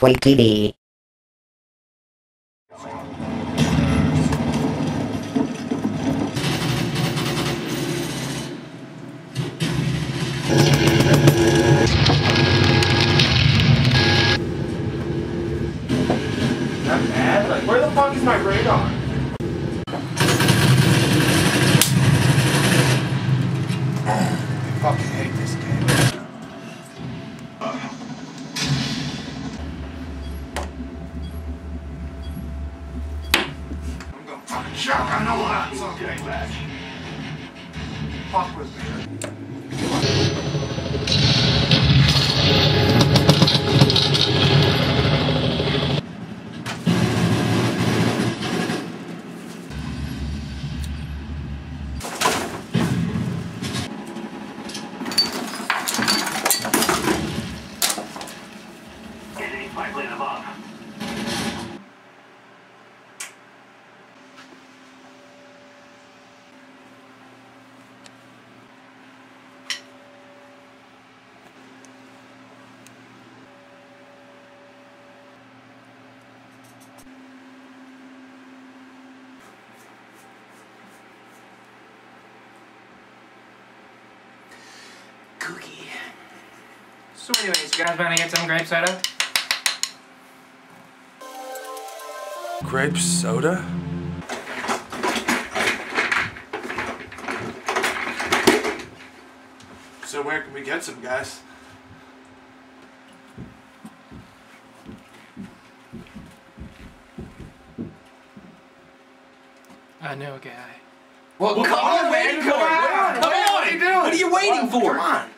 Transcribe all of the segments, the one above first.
20B. Fuck with me. Cookie. So anyways, you guys wanna get some grape soda? Grape soda? So where can we get some, guys? I know a guy. Well, come on, man, come on! Come on! What are you doing? What are you waiting for? Come on.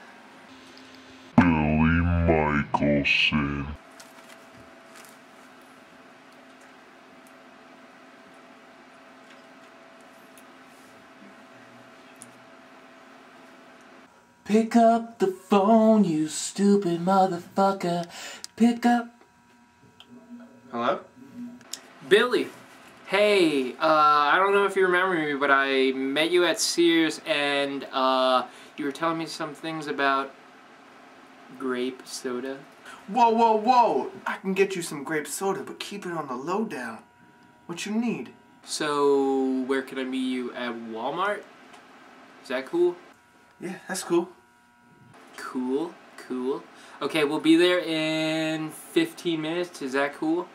Billy Michelson. Pick up the phone, you stupid motherfucker. Pick up. Hello? Billy. Hey, uh, I don't know if you remember me, but I met you at Sears and uh, you were telling me some things about grape soda. Whoa, whoa, whoa! I can get you some grape soda, but keep it on the lowdown. What you need? So, where can I meet you at Walmart? Is that cool? Yeah, that's cool. Cool, cool. Okay, we'll be there in 15 minutes. Is that cool?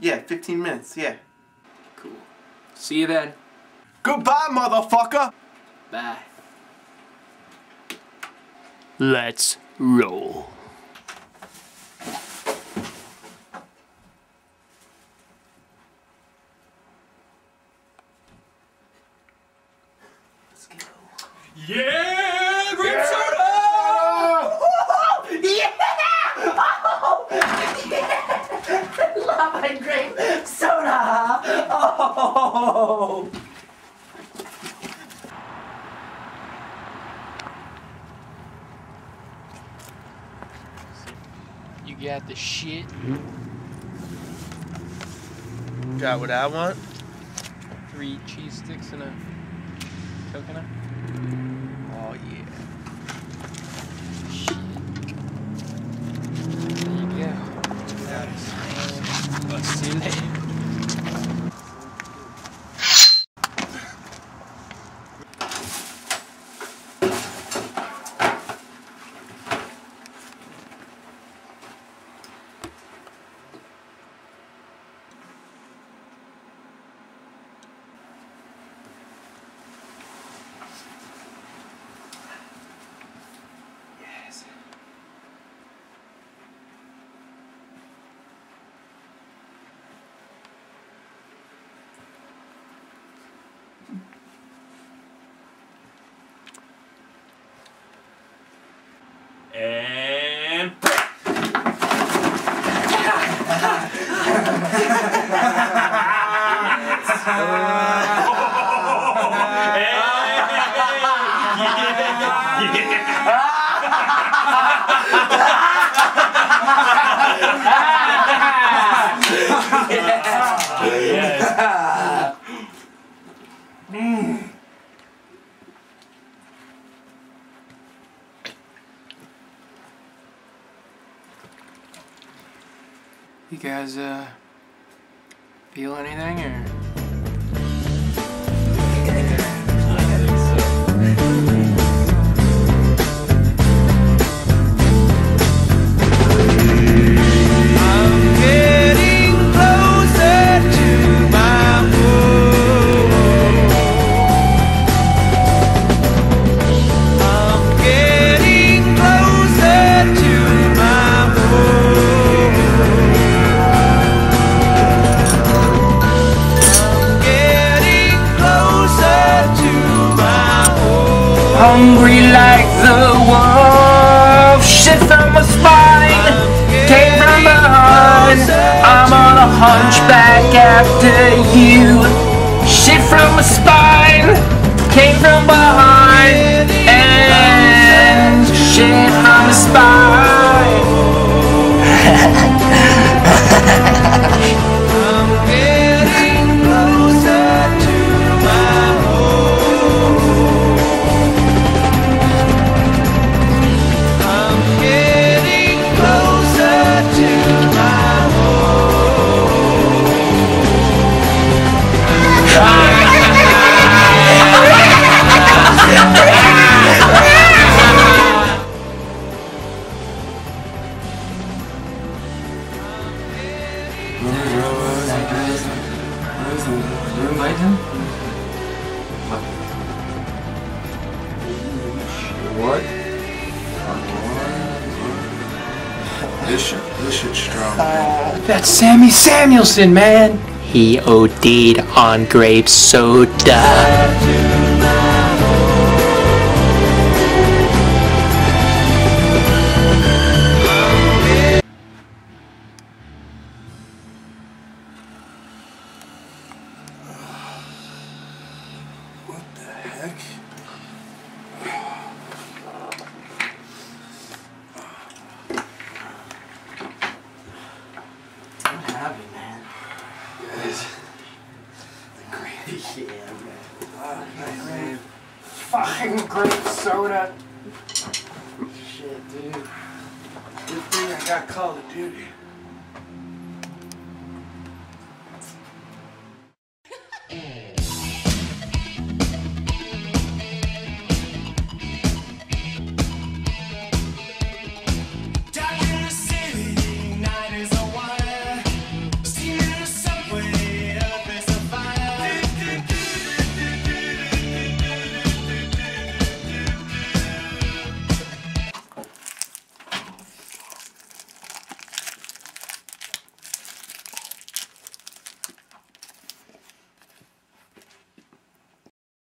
Yeah, 15 minutes, yeah. Cool. See you then. Goodbye, motherfucker! Bye. Let's roll. Let's go. Yeah! Grape soda! Love my grape soda. Oh. Got the shit. Got what I want? Three cheese sticks and a coconut. Oh, yeah. There you go. I'll see you later. mm. You guys, uh feel anything or? Hungry like the wolf, shit from my spine, came from behind. I'm on a hunchback after you. Shit from my spine, came from behind, What? This shit, this shit's strong. That's Sammy Samuelson, man. He OD'd on grape soda. Heck? I'm happy, man. The gravy, yeah, man. Fucking grape soda. Shit, dude. Good thing I got Call of Duty.